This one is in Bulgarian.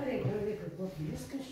Пари, прави каквото искаш.